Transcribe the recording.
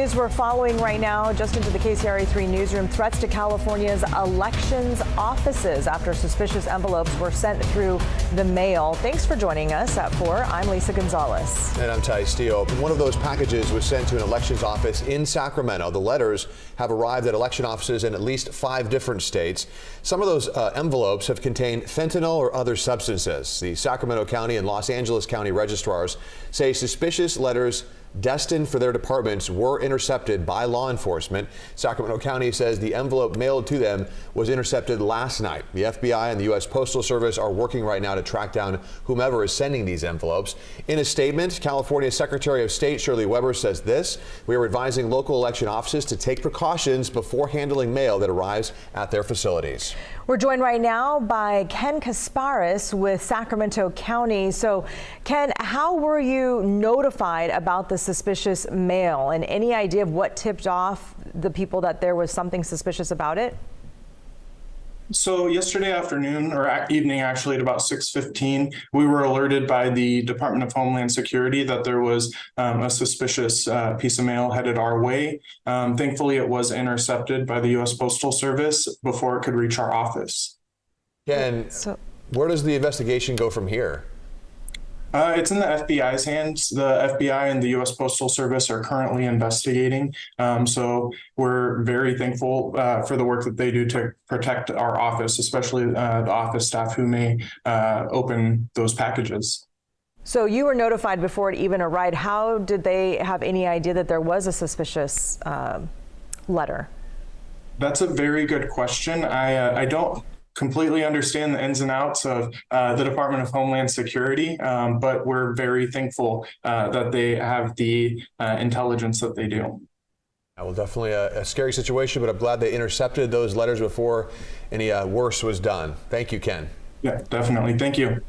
News we're following right now, just into the KCRA 3 newsroom, threats to California's elections offices after suspicious envelopes were sent through the mail. Thanks for joining us at 4. I'm Lisa Gonzalez. And I'm Ty Steele. One of those packages was sent to an elections office in Sacramento. The letters have arrived at election offices in at least five different states. Some of those uh, envelopes have contained fentanyl or other substances. The Sacramento County and Los Angeles County registrars say suspicious letters destined for their departments were intercepted by law enforcement. Sacramento County says the envelope mailed to them was intercepted last night. The FBI and the U.S. Postal Service are working right now to track down whomever is sending these envelopes. In a statement, California Secretary of State Shirley Weber says this We are advising local election offices to take precautions before handling mail that arrives at their facilities. We're joined right now by Ken Casparis with Sacramento County. So, Ken, how were you notified about the suspicious mail and any idea of what tipped off the people that there was something suspicious about it? So yesterday afternoon or evening, actually at about six fifteen, we were alerted by the Department of Homeland Security that there was um, a suspicious uh, piece of mail headed our way. Um, thankfully, it was intercepted by the U.S. Postal Service before it could reach our office. Ken, so, where does the investigation go from here? Uh, it's in the FBI's hands. The FBI and the U.S. Postal Service are currently investigating. Um, so we're very thankful uh, for the work that they do to protect our office, especially uh, the office staff who may uh, open those packages. So you were notified before it even arrived. How did they have any idea that there was a suspicious uh, letter? That's a very good question. I uh, I don't completely understand the ins and outs of uh, the Department of Homeland Security, um, but we're very thankful uh, that they have the uh, intelligence that they do. Well, definitely a, a, scary situation, but I'm glad they intercepted those letters before any uh, worse was done. Thank you, Ken. Yeah, definitely. Thank you.